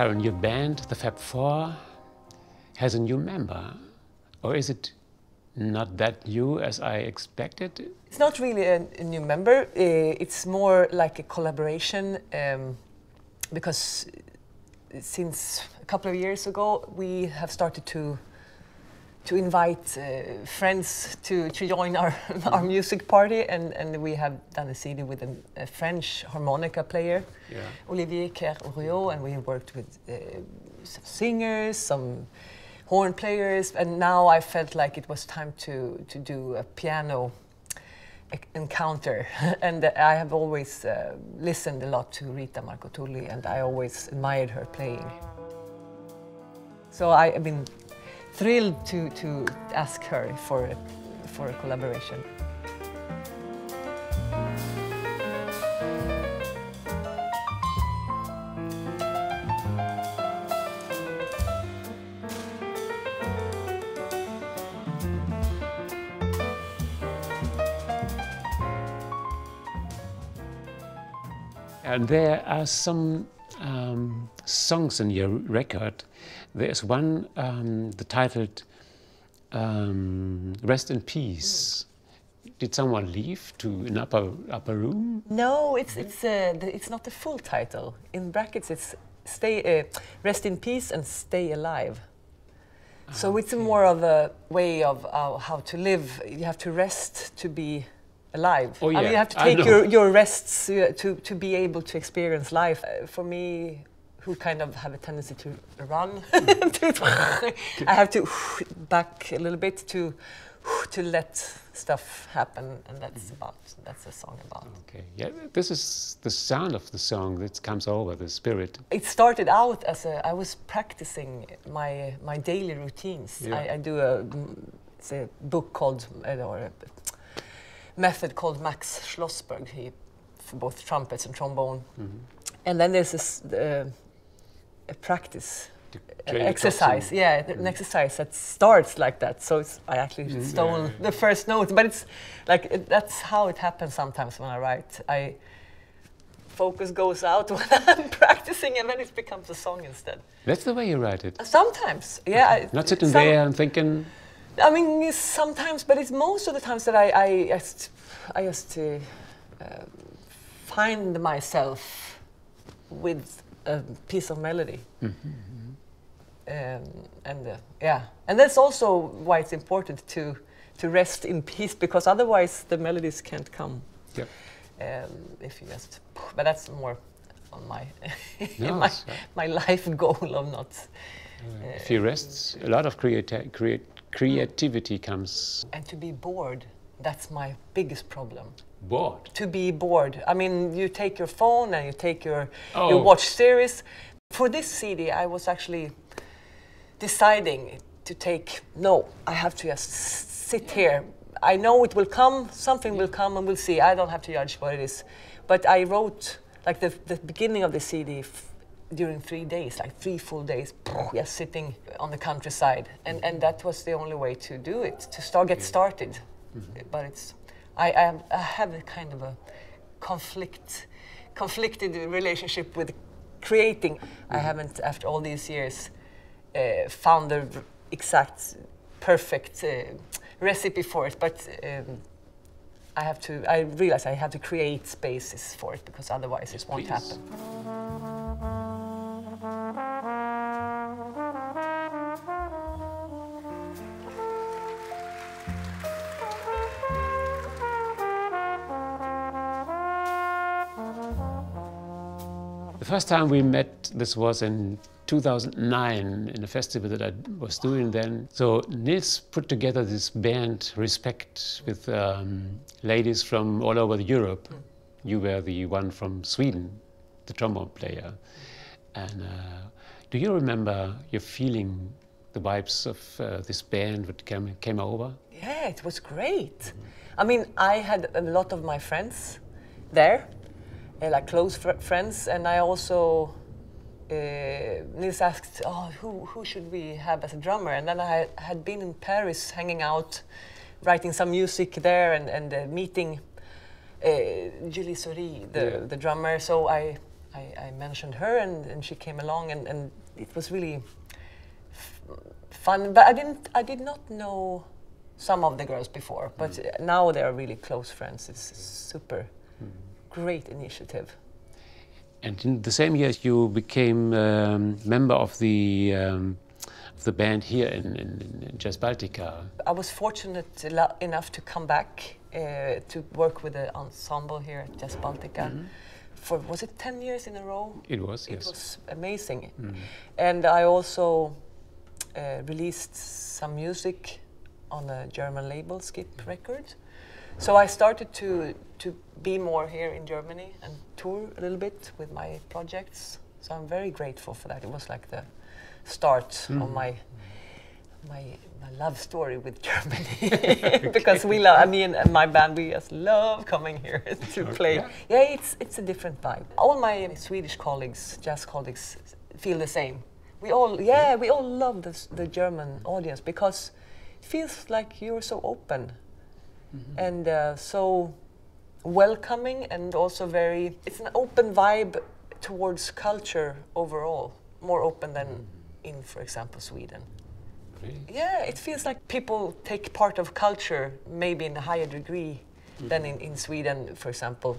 Karin, your band, the Fab Four, has a new member, or is it not that new as I expected? It's not really a, a new member. Uh, it's more like a collaboration um, because since a couple of years ago we have started to to invite uh, friends to, to join our, our music party and, and we have done a CD with a, a French harmonica player, Yeah. Olivier Ker Ourio, and we worked with uh, some singers, some horn players, and now I felt like it was time to, to do a piano encounter. and I have always uh, listened a lot to Rita Marcotulli, and I always admired her playing. So I, I've been thrilled to, to ask her for, for a collaboration. And there are some um, songs in your record. There's one um, the titled um, "Rest in Peace." Did someone leave to an upper upper room? No, it's it's uh, the, it's not the full title. In brackets, it's "Stay, uh, Rest in Peace and Stay Alive." So it's more of a way of uh, how to live. You have to rest to be alive. Oh, I mean, you have to take your, your rests uh, to, to be able to experience life. Uh, for me, who kind of have a tendency to run, I have to back a little bit to to let stuff happen, and that's about that's the song about. Okay, yeah, this is the sound of the song that comes over the spirit. It started out as a I was practicing my my daily routines. Yeah. I, I do a it's a book called uh, or a method called Max Schlossberg. He for both trumpets and trombone. And then there's this uh, a practice uh, exercise. Yeah, an exercise that starts like that. So it's, I actually stole yeah. the first note, but it's like it, that's how it happens sometimes when I write. I focus goes out when I'm practicing, and then it becomes a song instead. That's the way you write it. Sometimes, yeah. I- Not sitting there and thinking, I mean, sometimes, but it's most of the times that I, I just, I just uh, uh, find myself with a piece of melody. Um, and uh, yeah, and that's also why it's important to to rest in peace because otherwise the melodies can't come. Yep. Um, if you just, but that's more on my No, my, my life goal of not. Uh, if you rest, a lot of creati- creat- creativity comes And to be bored, that's my biggest problem. bored. to be bored. I mean, you take your phone and you take your you Oh. watch series. For this CD, I was actually deciding to take. No, I have to just sit here. I know it will come. Something will come, and we'll see. I don't have to judge what it is. But I wrote like the the beginning of the CD. During three days, like three full days, just sitting on the countryside, and and that was the only way to do it, to start get started. But it's, I, I, have, I have a kind of a conflict, conflicted relationship with creating. I haven't, after all these years, uh, found the exact, perfect uh, recipe for it. But um, I have to. I realize I have to create spaces for it because otherwise it won't please. happen. The first time we met, this was in 2009 in a festival that I was doing then. So Nils put together this band, Respect, with um, ladies from all over Europe. You were the one from Sweden, the trombone player. And uh, do you remember your feeling, the vibes of uh, this band that came, came over? Yeah, it was great. I mean, I had a lot of my friends there, uh, like close fr- friends, and I also. Uh, Nils asked, "Oh, who who should we have as a drummer?" And then I had been in Paris, hanging out, writing some music there, and and uh, meeting uh, Julie Saury, the Yeah. the drummer. So I I, I mentioned her, and, and she came along, and, and it was really f- fun. But I didn't, I did not know some of the girls before, but uh, now they are really close friends. It's super great initiative. And in the same year, you became um, member of the um, of the band here in, in, in Jazz Baltica. I was fortunate enough to come back uh, to work with the ensemble here at Jazz Baltica for was it ten years in a row? It was, It yes. was amazing, and I also uh, released some music on a German label, Skip Records. So I started to to be more here in Germany and tour a little bit with my projects. So I'm very grateful for that. It was like the start of hmm. my my my love story with Germany because we love. I mean, and my band we just love coming here to play. yeah. Yeah, it's it's a different vibe. All my Swedish colleagues, jazz colleagues, feel the same. We all, yeah, we all love this, the German audience because it feels like you're so open and uh, so welcoming and also very. It's an open vibe towards culture overall, more open than in, for example, Sweden. Really? Yeah, it feels like people take part of culture maybe in a higher degree than in, in Sweden, for example.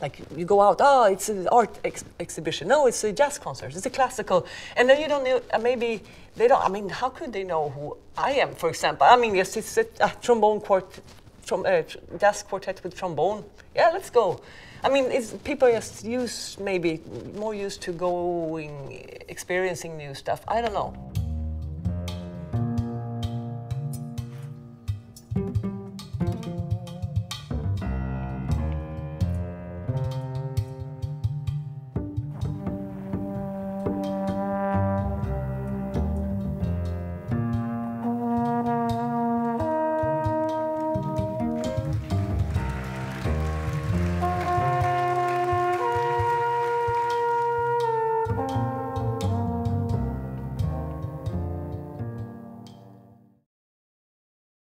Like you go out, oh, it's an art ex- exhibition. No, it's a jazz concert. It's a classical, and then you don't know. Uh, maybe they don't. I mean, how could they know who I am? For example, I mean, yes, it's a, a trombone quart, trom, uh, jazz quartet with trombone. Yeah, let's go. I mean, people just use maybe more used to going, experiencing new stuff. I don't know.